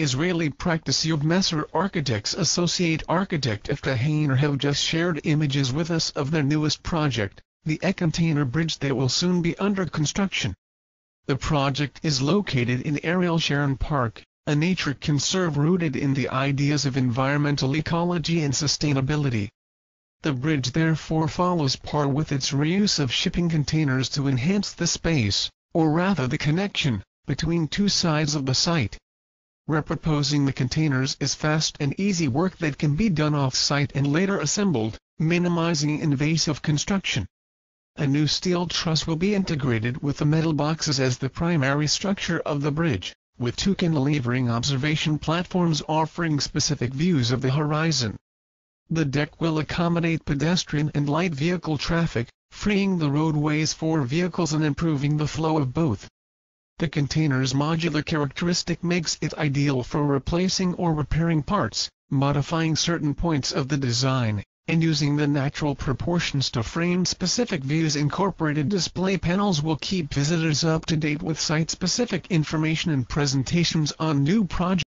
Israeli practice Yoav Messer Architects Associate Architect Iftah Hayner have just shared images with us of their newest project, the ECOntainer Bridge that will soon be under construction. The project is located in Ariel Sharon Park, a nature conserve rooted in the ideas of environmental ecology and sustainability. The bridge therefore follows par with its reuse of shipping containers to enhance the space, or rather the connection, between two sides of the site. Reproposing the containers is fast and easy work that can be done off-site and later assembled, minimizing invasive construction. A new steel truss will be integrated with the metal boxes as the primary structure of the bridge, with two cantilevering observation platforms offering specific views of the horizon. The deck will accommodate pedestrian and light vehicle traffic, freeing the roadways for vehicles and improving the flow of both. The container's modular characteristic makes it ideal for replacing or repairing parts, modifying certain points of the design, and using the natural proportions to frame specific views incorporated display panels will keep visitors up to date with site-specific information and presentations on new projects.